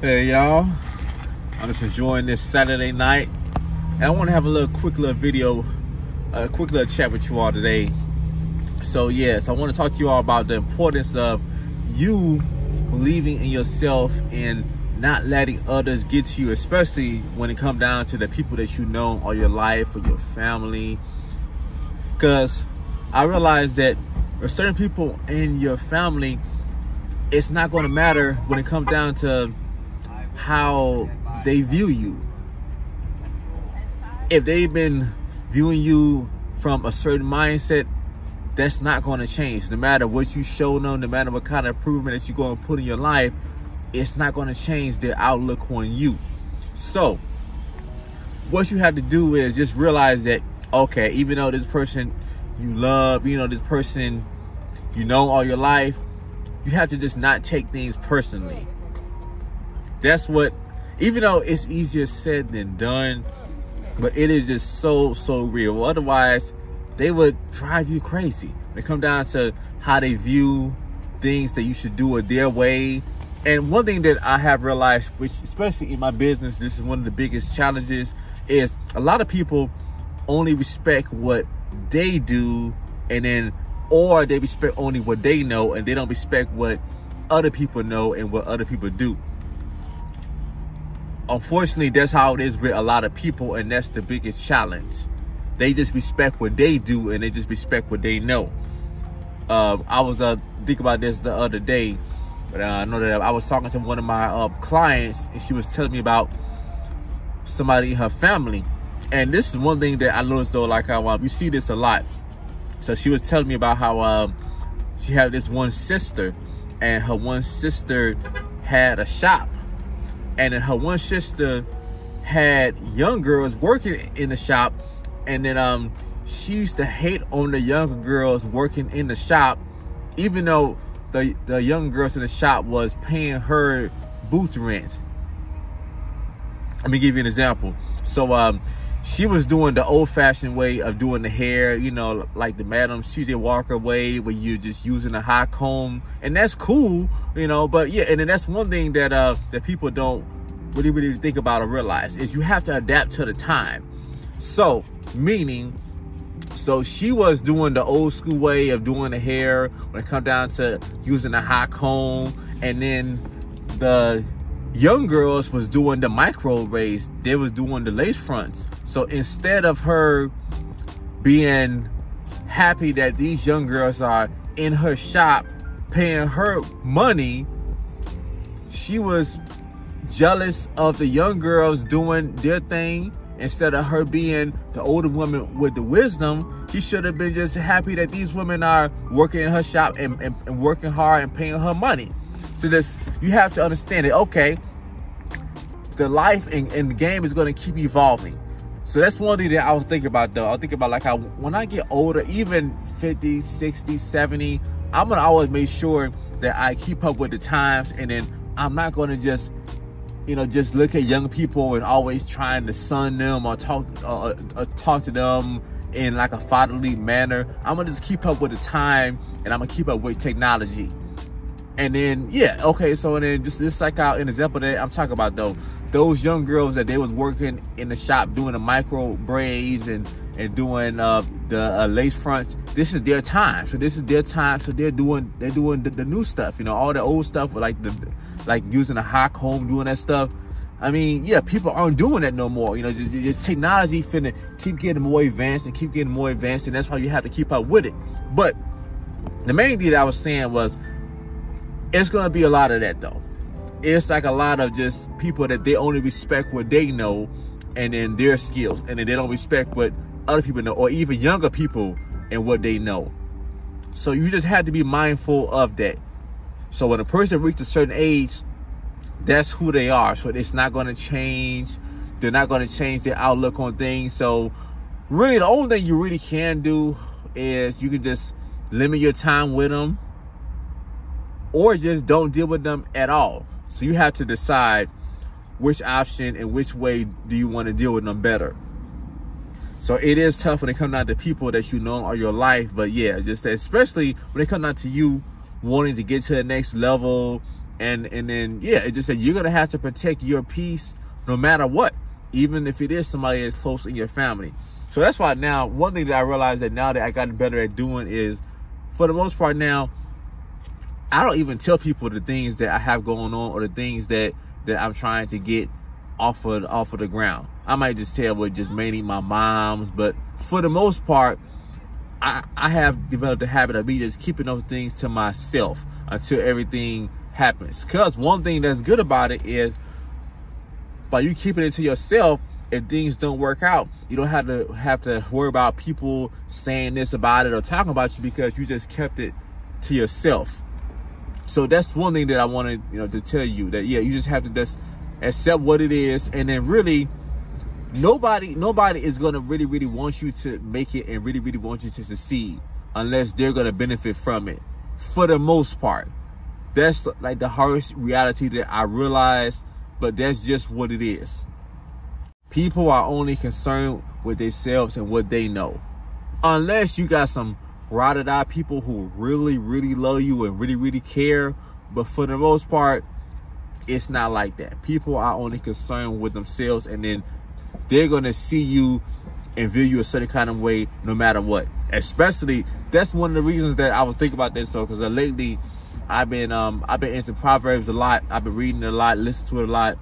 Hey y'all, I'm just enjoying this Saturday night, and I want to have a little quick little video, a quick little chat with you all today. So yes, I want to talk to you all about the importance of you believing in yourself and not letting others get to you, especially when it comes down to the people that you know or your life or your family. Because I realize that for certain people in your family, it's not going to matter when it comes down to how they view you. If they've been viewing you from a certain mindset, that's not going to change. No matter what you show them, no matter what kind of improvement that you're going to put in your life, it's not going to change their outlook on you. So, what you have to do is just realize that, okay, even though this person you love, you know, this person you know all your life, you have to just not take things personally. That's what, even though it's easier said than done, but it is just so, so real. Otherwise, they would drive you crazy. They come down to how they view things that you should do it their way. And one thing that I have realized, which especially in my business, this is one of the biggest challenges, is a lot of people only respect what they do and then or they respect only what they know and they don't respect what other people know and what other people do unfortunately that's how it is with a lot of people and that's the biggest challenge. They just respect what they do and they just respect what they know. Um, i was uh thinking about this the other day but uh, i know that i was talking to one of my uh, clients and she was telling me about somebody in her family. And this is one thing that i noticed though like how um, you see this a lot. So she was telling me about how um, she had this one sister and her one sister had a shop and then her one sister had young girls working in the shop. And then um she used to hate on the younger girls working in the shop even though the the young girls in the shop was paying her booth rent. Let me give you an example. So um she was doing the old-fashioned way of doing the hair, you know, like the Madam C.J. Walker way, where you're just using a hot comb, and that's cool, you know. But yeah, and then that's one thing that uh that people don't really really think about or realize is you have to adapt to the time. So meaning, so she was doing the old school way of doing the hair when it come down to using a hot comb, and then the young girls was doing the micro braids they was doing the lace fronts. So instead of her being happy that these young girls are in her shop paying her money she was jealous of the young girls doing their thing. Instead of her being the older woman with the wisdom she should have been just happy that these women are working in her shop and, and, and working hard and paying her money so this, you have to understand it. Okay, the life and, and the game is going to keep evolving. So that's one thing that I was thinking about though. I was thinking about like how when I get older, even 50, 60, 70, I'm gonna always make sure that I keep up with the times and then I'm not gonna just you know just look at young people and always trying to son them or talk uh, uh, talk to them in like a fatherly manner. I'm gonna just keep up with the time and I'm gonna keep up with technology. And then, yeah, okay, so and then just, just like out an example that I'm talking about though, those young girls that they was working in the shop doing the micro braids and, and doing uh, the uh, lace fronts, this is their time. So this is their time. So they're doing, they're doing the, the new stuff, you know, all the old stuff like the, like using a hot comb, doing that stuff. I mean, yeah, people aren't doing that no more. You know, just, just technology finna keep getting more advanced and keep getting more advanced, and that's why you have to keep up with it. But the main thing that I was saying was it's gonna be a lot of that though. It's like a lot of just people that they only respect what they know and then their skills, and then they don't respect what other people know, or even younger people and what they know. So you just have to be mindful of that. So when a person reaches a certain age, that's who they are. So it's not gonna change. They're not gonna change their outlook on things. So really the only thing you really can do is you can just limit your time with them or just don't deal with them at all. So you have to decide which option and which way do you want to deal with them better. So it is tough when it comes down to people that you know are your life, but yeah, just especially when it comes down to you wanting to get to the next level And and then yeah, it just said you're gonna have to protect your peace no matter what, even if it is somebody that's close in your family. So that's why now one thing that I realized that now that I gotten better at doing is for the most part now, I don't even tell people the things that I have going on or the things that that I'm trying to get off of off of the ground. I might just tell with just mainly my moms, but for the most part, I, I have developed a habit of me just keeping those things to myself until everything happens. Cause one thing that's good about it is by you keeping it to yourself, if things don't work out, you don't have to have to worry about people saying this about it or talking about you because you just kept it to yourself. So that's one thing that I wanted, you know, to tell you that yeah, you just have to just accept what it is and then really nobody nobody is gonna really really want you to make it and really really want you to succeed unless they're gonna benefit from it for the most part. That's like the harsh reality that i realize but that's just what it is. People are only concerned with themselves and what they know. Unless you got some rotted out people who really really love you and really really care but for the most part it's not like that people are only concerned with themselves and then they're gonna see you and view you a certain kind of way no matter what. Especially that's one of the reasons that I was thinking about this though, because uh, lately I've been um I've been into Proverbs a lot. I've been reading a lot, listening to it a lot,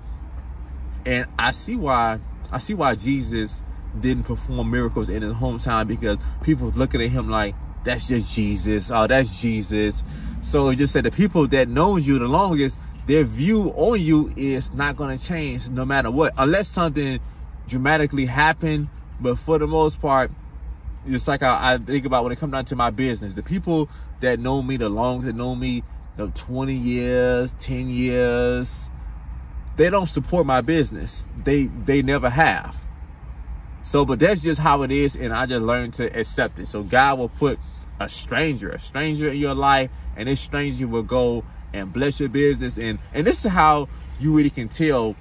and I see why I see why Jesus didn't perform miracles in his hometown because people was looking at him like that's just Jesus. Oh, that's Jesus. So it just said the people that knows you the longest, their view on you is not going to change no matter what, unless something dramatically happen. But for the most part, it's like I, I, think about when it comes down to my business. The people that know me the longest, that know me the 20 years, 10 years, they don't support my business. They they never have. So, but that's just how it is, and I just learned to accept it. So God will put a stranger, a stranger in your life, and this stranger will go and bless your business. And and this is how you really can tell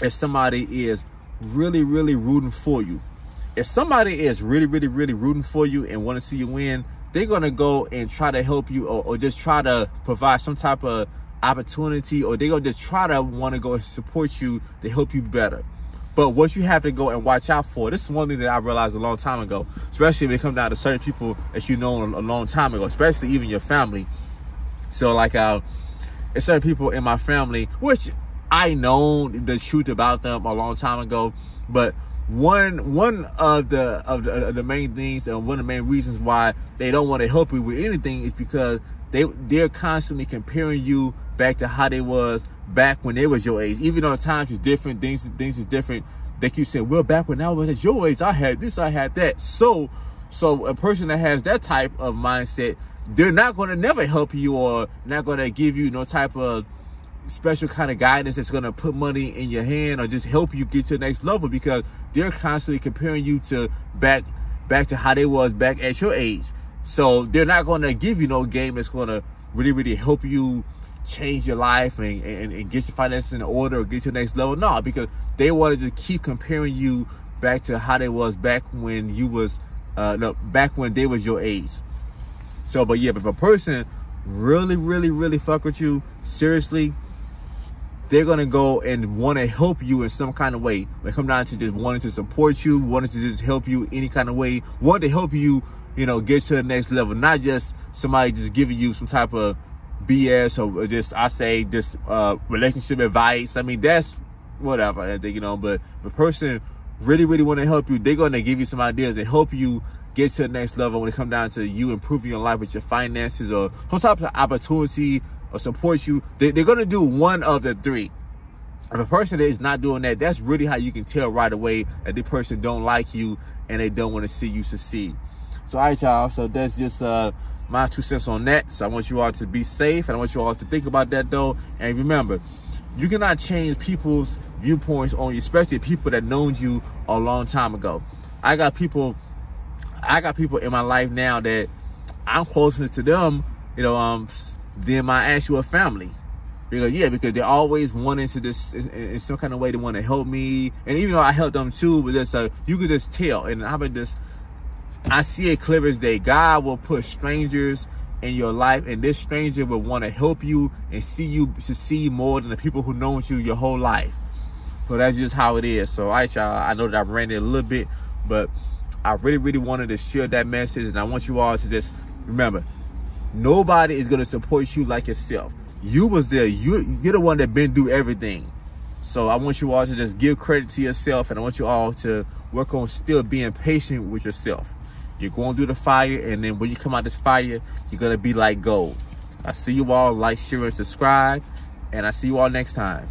if somebody is really, really rooting for you. If somebody is really, really, really rooting for you and want to see you win, they're to go and try to help you or, or just try to provide some type of opportunity or they're to just try to want to go support you to help you better. But what you have to go and watch out for, this is one thing that I realized a long time ago, especially when it comes down to certain people that you know a long time ago, especially even your family. So like uh, it's certain people in my family, which I know the truth about them a long time ago, but one one of the of the, of the main things and one of the main reasons why they don't want to help you with anything is because they they're constantly comparing you back to how they was back when they was your age. Even though times is different, things things is different. They keep saying, "Well, back when I was at your age, I had this, I had that." So, so a person that has that type of mindset, they're not going to never help you or not going to give you no type of special kind of guidance that's going to put money in your hand or just help you get to the next level because they're constantly comparing you to back back to how they was back at your age. So they're not going to give you no game that's going to really, really help you change your life and, and, and, get your finances in order or get to the next level. No, because they want to just keep comparing you back to how they was back when you was, uh, no, back when they was your age. So, but yeah, but if a person really, really, really fuck with you, seriously, they're gonna go and want to help you in some kind of way. When it come down to just wanting to support you, wanting to just help you any kind of way, want to help you, you know, get to the next level. Not just somebody just giving you some type of BS or just I say just uh, relationship advice. I mean that's whatever. I think you know, but the person really, really want to help you, they're gonna give you some ideas and help you get to the next level when it come down to you improving your life with your finances or some type of opportunity or support you, they, they're going to do one of the three. If a person is not doing that, that's really how you can tell right away that the person don't like you and they don't want to see you succeed. So, all right, y'all. So that's just uh, my two cents on that. So I want you all to be safe, and I want you all to think about that though. And remember, you cannot change people's viewpoints on you, especially people that known you a long time ago. I got people, I got people in my life now that I'm closest to them. You know, um, than my actual family. Because yeah, because they're always wanting to this in, in, some kind of way they want to help me, and even though I help them too, but just uh, you could just tell. And how about this? I see it clear as day. God will put strangers in your life, and this stranger will want to help you and see you succeed more than the people who known you your whole life. So that's just how it is. So, all right, y'all. I know that I ran it a little bit, but I really, really wanted to share that message, and I want you all to just remember: nobody is gonna support you like yourself. You was there. You you're the one that been through everything. So I want you all to just give credit to yourself, and I want you all to work on still being patient with yourself. You're going through the fire, and then when you come out this fire, you're gonna be like gold. I see you all. Like, share, and subscribe, and I see you all next time.